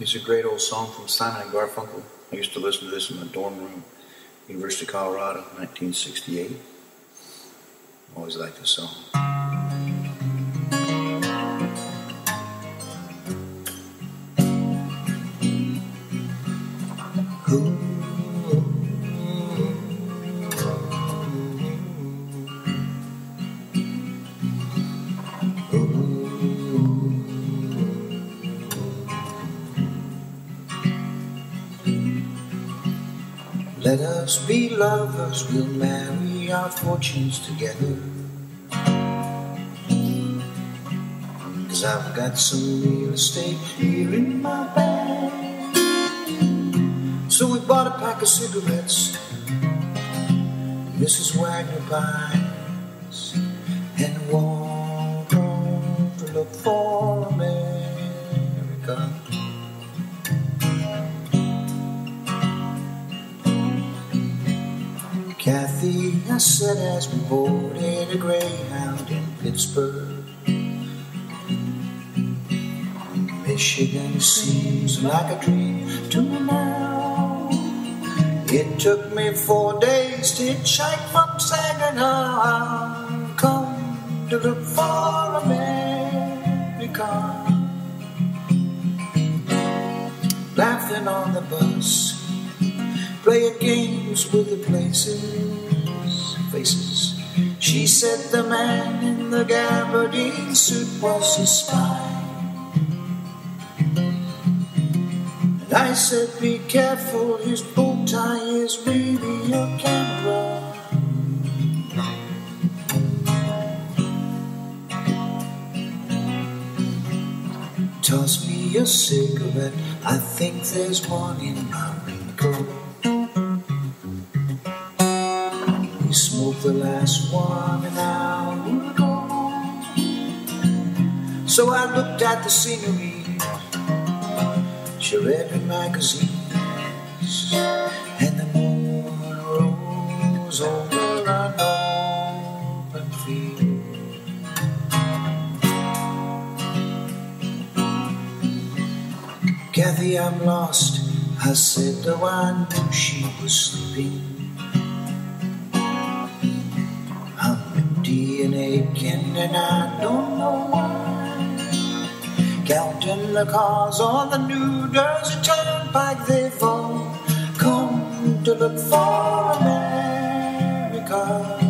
It's a great old song from Simon and Garfunkel. I used to listen to this in my dorm room, University of Colorado, 1968. Always liked this song. Let us be lovers, we'll marry our fortunes together. Cause I've got some real estate here in my bag. So we bought a pack of cigarettes, Mrs. Wagner pies, and walked Kathy, I said as we boarded a Greyhound in Pittsburgh. Michigan seems like a dream to me now. It took me four days to hitchhike from Saginaw. Come to look for America. Laughing on the bus playing games with the places, faces. She said the man in the gabardine suit was a spy. And I said, be careful, his bow tie is really a camera. Toss me a cigarette, I think there's one in my raincoat. The last one an hour ago. So I looked at the scenery. She read her magazines, and the moon rose over an open field. Kathy, I'm lost. I said, though I knew she was sleeping. And aching, and I don't know why. Counting the cars on the New Jersey Turnpike, they've all come to look for America. All come to look for America.